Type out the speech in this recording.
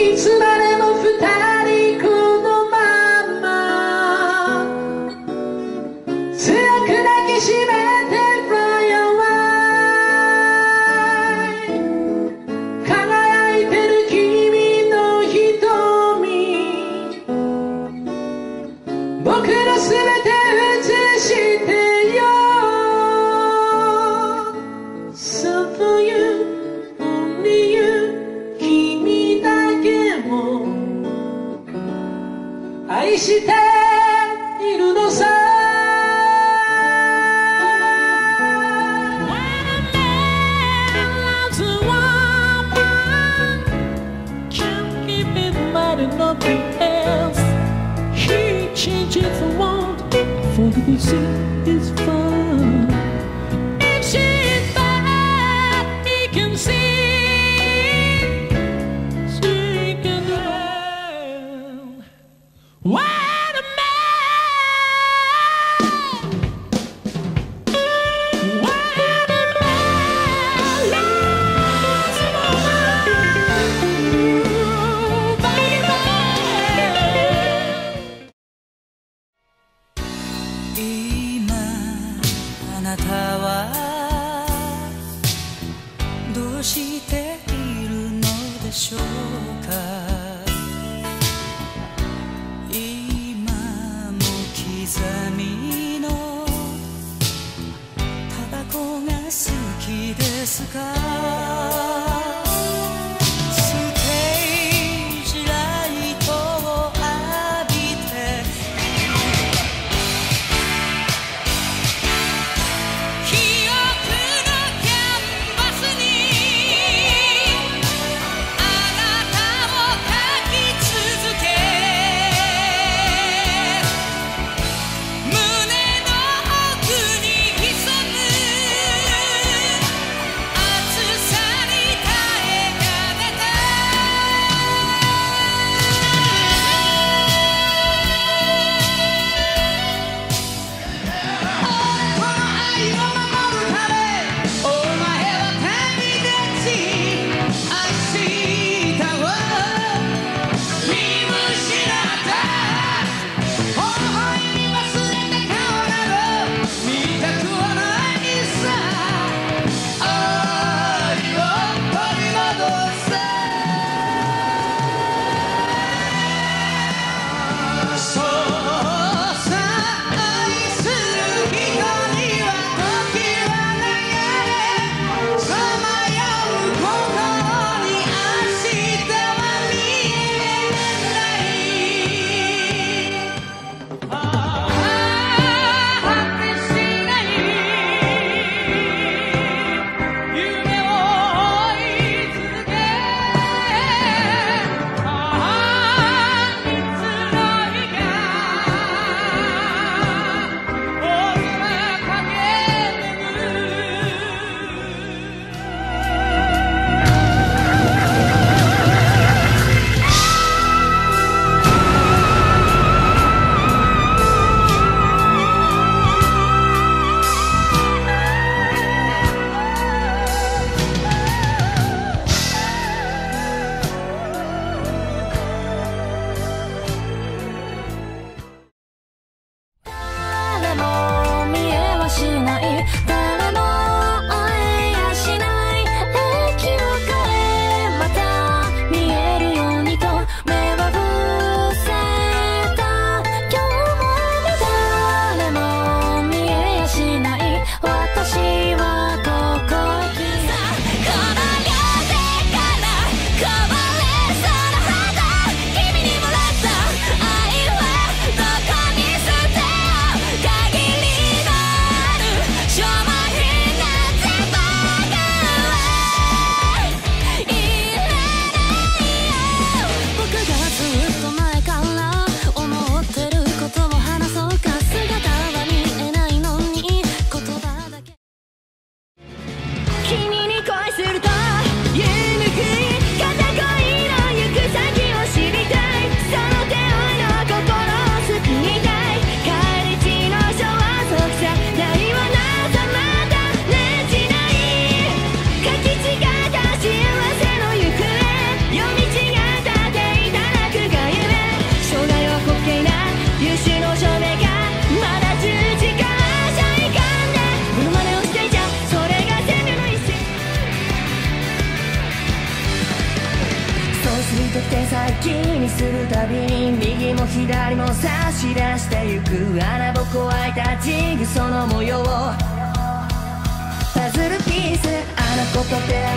いつまでも二人 see. sky するたびに右も左も差し出してゆく穴ぼこ開いたジグその模様パズルピースあの子と出会